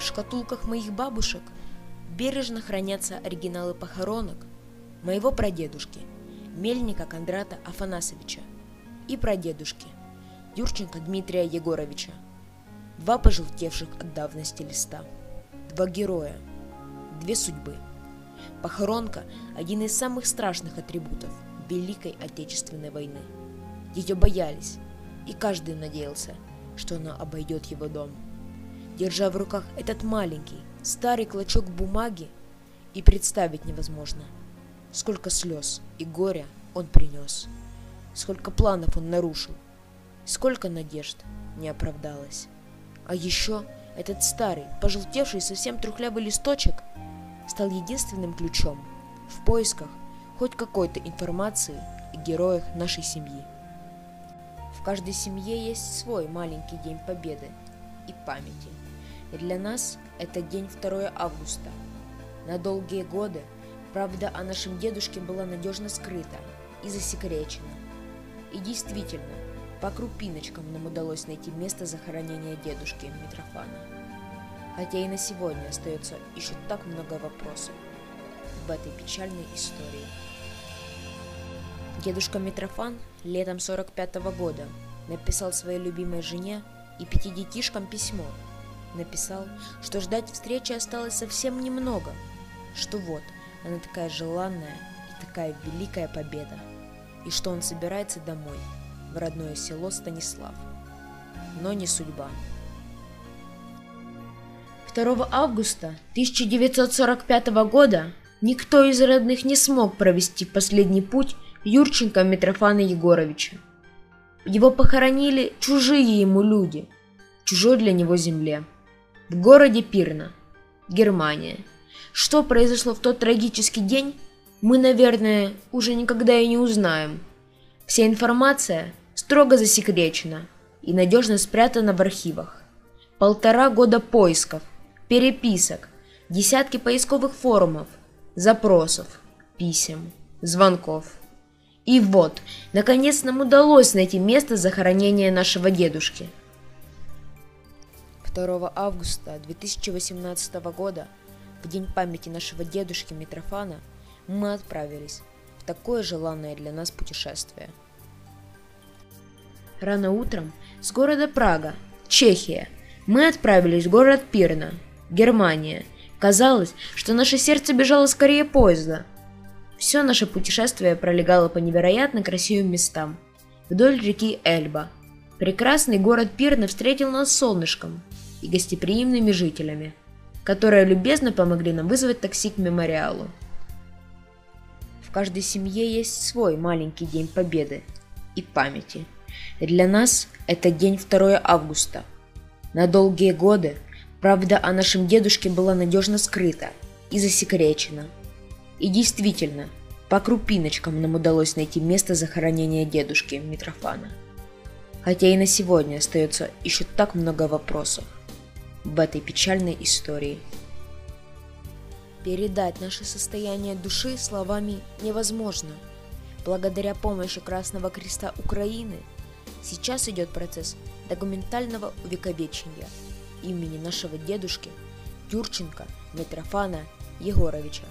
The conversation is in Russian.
В шкатулках моих бабушек бережно хранятся оригиналы похоронок моего прадедушки, Мельника Кондрата Афанасовича, и прадедушки, Юрченко Дмитрия Егоровича. Два пожелтевших от давности листа. Два героя. Две судьбы. Похоронка – один из самых страшных атрибутов Великой Отечественной войны. Ее боялись, и каждый надеялся, что она обойдет его дом. Держа в руках этот маленький, старый клочок бумаги, и представить невозможно, сколько слез и горя он принес, сколько планов он нарушил, сколько надежд не оправдалось. А еще этот старый, пожелтевший совсем трухлявый листочек стал единственным ключом в поисках хоть какой-то информации о героях нашей семьи. В каждой семье есть свой маленький день победы и памяти. Для нас это день 2 августа. На долгие годы правда о нашем дедушке была надежно скрыта и засекречена. И действительно, по крупиночкам нам удалось найти место захоронения дедушки Митрофана. Хотя и на сегодня остается еще так много вопросов в этой печальной истории. Дедушка Митрофан летом 45 -го года написал своей любимой жене и пяти детишкам письмо. Написал, что ждать встречи осталось совсем немного, что вот, она такая желанная и такая великая победа, и что он собирается домой, в родное село Станислав. Но не судьба. 2 августа 1945 года никто из родных не смог провести последний путь Юрченко Митрофана Егоровича. Его похоронили чужие ему люди, чужой для него земле. В городе Пирна, Германия. Что произошло в тот трагический день, мы, наверное, уже никогда и не узнаем. Вся информация строго засекречена и надежно спрятана в архивах. Полтора года поисков, переписок, десятки поисковых форумов, запросов, писем, звонков – и вот, наконец нам удалось найти место захоронения нашего дедушки. 2 августа 2018 года, в день памяти нашего дедушки Митрофана, мы отправились в такое желанное для нас путешествие. Рано утром с города Прага, Чехия, мы отправились в город Пирна, Германия. Казалось, что наше сердце бежало скорее поезда – все наше путешествие пролегало по невероятно красивым местам. Вдоль реки Эльба. Прекрасный город Пирна встретил нас солнышком и гостеприимными жителями, которые любезно помогли нам вызвать такси к мемориалу. В каждой семье есть свой маленький день победы и памяти. Для нас это день 2 августа. На долгие годы правда о нашем дедушке была надежно скрыта и засекречена – и действительно, по крупиночкам нам удалось найти место захоронения дедушки Митрофана. Хотя и на сегодня остается еще так много вопросов в этой печальной истории. Передать наше состояние души словами невозможно. Благодаря помощи Красного Креста Украины сейчас идет процесс документального увековечения имени нашего дедушки Юрченко Митрофана Егоровича.